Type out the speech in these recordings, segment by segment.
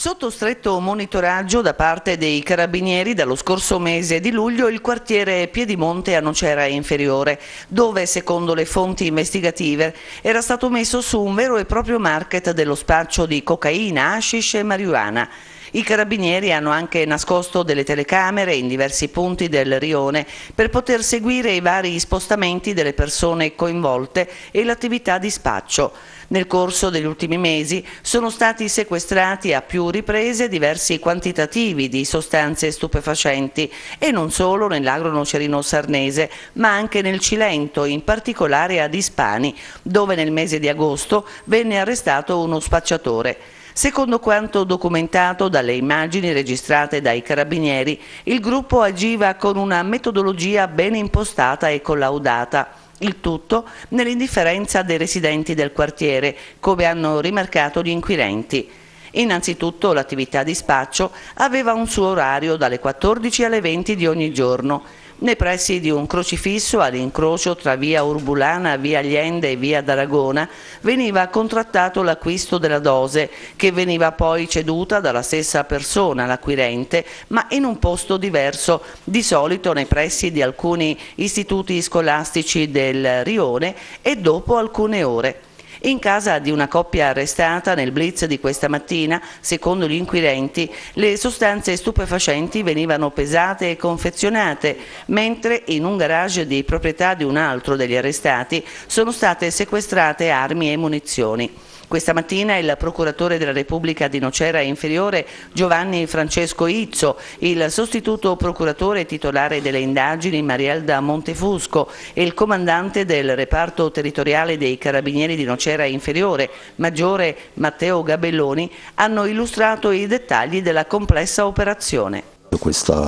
Sotto stretto monitoraggio da parte dei carabinieri dallo scorso mese di luglio il quartiere Piedimonte a Nocera Inferiore, dove secondo le fonti investigative era stato messo su un vero e proprio market dello spaccio di cocaina, hashish e marijuana. I carabinieri hanno anche nascosto delle telecamere in diversi punti del rione per poter seguire i vari spostamenti delle persone coinvolte e l'attività di spaccio. Nel corso degli ultimi mesi sono stati sequestrati a più riprese diversi quantitativi di sostanze stupefacenti e non solo nell'agro nocerino sarnese ma anche nel Cilento, in particolare a Dispani, dove nel mese di agosto venne arrestato uno spacciatore. Secondo quanto documentato dalle immagini registrate dai carabinieri, il gruppo agiva con una metodologia ben impostata e collaudata. Il tutto nell'indifferenza dei residenti del quartiere, come hanno rimarcato gli inquirenti. Innanzitutto l'attività di spaccio aveva un suo orario dalle 14 alle 20 di ogni giorno nei pressi di un crocifisso all'incrocio tra via Urbulana, via Allende e via d'Aragona veniva contrattato l'acquisto della dose che veniva poi ceduta dalla stessa persona, l'acquirente, ma in un posto diverso, di solito nei pressi di alcuni istituti scolastici del Rione e dopo alcune ore. In casa di una coppia arrestata nel blitz di questa mattina, secondo gli inquirenti, le sostanze stupefacenti venivano pesate e confezionate, mentre in un garage di proprietà di un altro degli arrestati sono state sequestrate armi e munizioni. Questa mattina il procuratore della Repubblica di Nocera Inferiore Giovanni Francesco Izzo, il sostituto procuratore titolare delle indagini Marielda Montefusco e il comandante del reparto territoriale dei Carabinieri di Nocera Inferiore, maggiore Matteo Gabelloni, hanno illustrato i dettagli della complessa operazione questa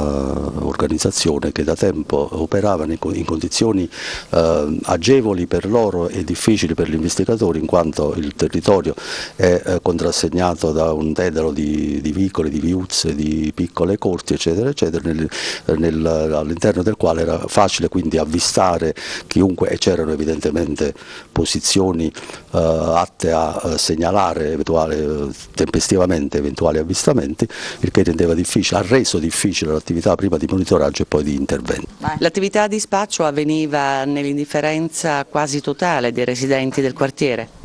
organizzazione che da tempo operava in condizioni eh, agevoli per loro e difficili per gli investigatori in quanto il territorio è eh, contrassegnato da un dedalo di, di, vicoli, di viuzze, di piccole corti eccetera eccetera all'interno del quale era facile quindi avvistare chiunque e c'erano evidentemente posizioni eh, atte a eh, segnalare eventuali, eh, tempestivamente eventuali avvistamenti il che rendeva difficile, ha reso difficile difficile l'attività prima di monitoraggio e poi di intervento. L'attività di spaccio avveniva nell'indifferenza quasi totale dei residenti del quartiere?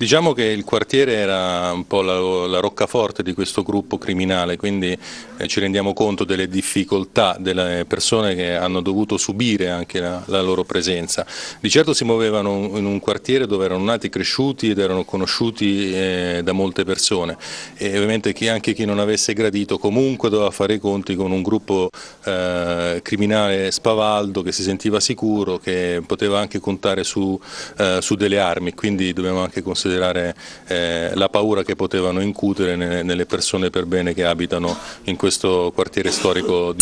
Diciamo che il quartiere era un po' la, la roccaforte di questo gruppo criminale, quindi eh, ci rendiamo conto delle difficoltà delle persone che hanno dovuto subire anche la, la, loro presenza. Di certo si muovevano in un quartiere dove erano nati, cresciuti ed erano conosciuti eh, da molte persone e ovviamente chi, anche chi non avesse gradito comunque doveva fare i conti con un gruppo eh, criminale spavaldo che si sentiva sicuro, che poteva anche contare su, eh, su delle armi, quindi dobbiamo anche considerare considerare eh, la paura che potevano incutere nelle persone per bene che abitano in questo quartiere storico.